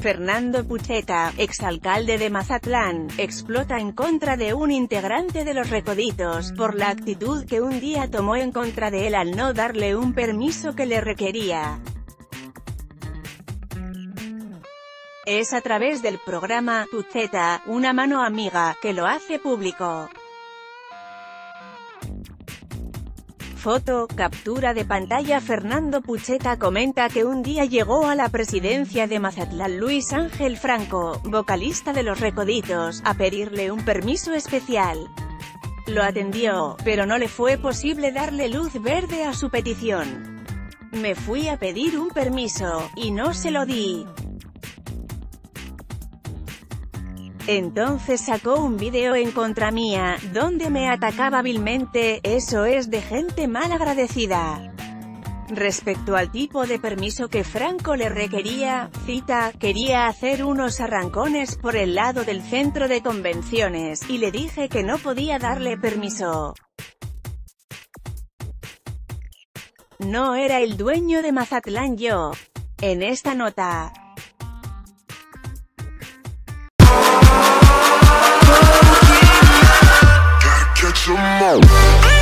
Fernando Pucheta, exalcalde de Mazatlán, explota en contra de un integrante de los Recoditos, por la actitud que un día tomó en contra de él al no darle un permiso que le requería. Es a través del programa Pucheta, una mano amiga, que lo hace público. Foto, captura de pantalla Fernando Pucheta comenta que un día llegó a la presidencia de Mazatlán Luis Ángel Franco, vocalista de Los Recoditos, a pedirle un permiso especial. Lo atendió, pero no le fue posible darle luz verde a su petición. Me fui a pedir un permiso, y no se lo di. Entonces sacó un video en contra mía, donde me atacaba hábilmente, eso es de gente mal agradecida. Respecto al tipo de permiso que Franco le requería, cita, quería hacer unos arrancones por el lado del centro de convenciones, y le dije que no podía darle permiso. No era el dueño de Mazatlán yo. En esta nota, I